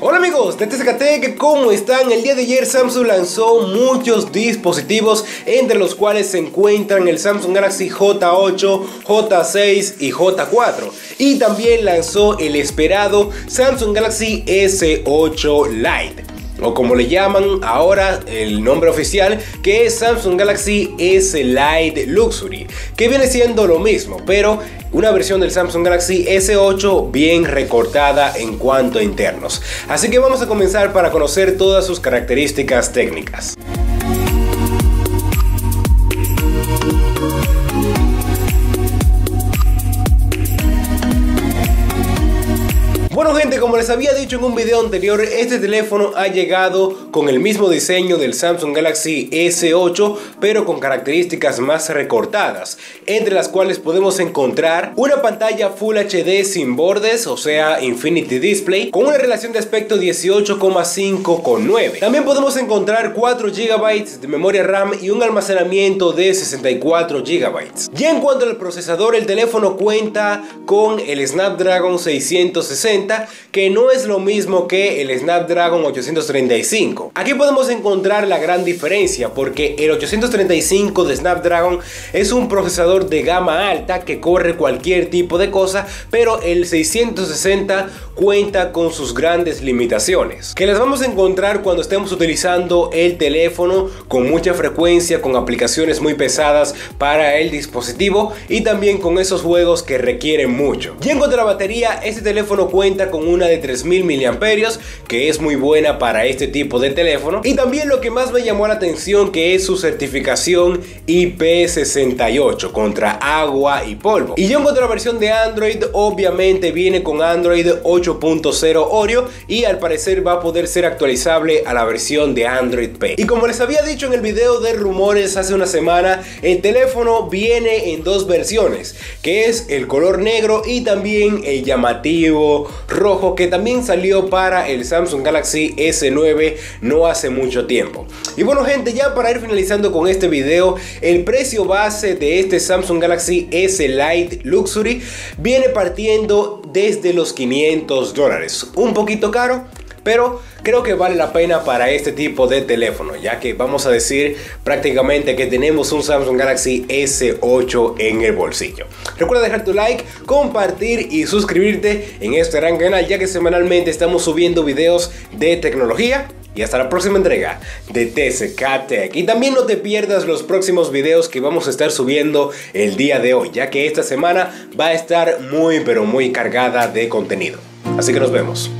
Hola amigos de TCKT, ¿cómo están? El día de ayer Samsung lanzó muchos dispositivos entre los cuales se encuentran el Samsung Galaxy J8, J6 y J4 y también lanzó el esperado Samsung Galaxy S8 Lite o como le llaman ahora el nombre oficial, que es Samsung Galaxy S Lite Luxury, que viene siendo lo mismo, pero una versión del Samsung Galaxy S8 bien recortada en cuanto a internos. Así que vamos a comenzar para conocer todas sus características técnicas. Bueno gente, como les había dicho en un video anterior, este teléfono ha llegado con el mismo diseño del Samsung Galaxy S8, pero con características más recortadas, entre las cuales podemos encontrar una pantalla Full HD sin bordes, o sea Infinity Display, con una relación de aspecto 18,5 con 9. También podemos encontrar 4 GB de memoria RAM y un almacenamiento de 64 GB. Y en cuanto al procesador, el teléfono cuenta con el Snapdragon 660 que no es lo mismo que el Snapdragon 835. Aquí podemos encontrar la gran diferencia porque el 835 de Snapdragon es un procesador de gama alta que corre cualquier tipo de cosa, pero el 660 cuenta con sus grandes limitaciones, que las vamos a encontrar cuando estemos utilizando el teléfono con mucha frecuencia, con aplicaciones muy pesadas para el dispositivo y también con esos juegos que requieren mucho. Y en cuanto a la batería, este teléfono cuenta con una de 3000 mAh que es muy buena para este tipo de teléfono. Y también lo que más me llamó la atención que es su certificación IP68 contra agua y polvo. Y yo en otra versión de Android obviamente viene con Android 8.0 Oreo y al parecer va a poder ser actualizable a la versión de Android P. Y como les había dicho en el video de rumores hace una semana el teléfono viene en dos versiones que es el color negro y también el llamativo rojo que también salió para el Samsung Galaxy S9 no hace mucho tiempo. Y bueno gente, ya para ir finalizando con este video, el precio base de este Samsung Galaxy S Lite Luxury viene partiendo desde los 500 dólares. Un poquito caro, pero creo que vale la pena para este tipo de teléfono, ya que vamos a decir prácticamente que tenemos un Samsung Galaxy S8 en el bolsillo. Recuerda dejar tu like, compartir y suscribirte en este gran canal, ya que semanalmente estamos subiendo videos de tecnología y hasta la próxima entrega de TCK Tech. Y también no te pierdas los próximos videos que vamos a estar subiendo el día de hoy, ya que esta semana va a estar muy pero muy cargada de contenido. Así que nos vemos.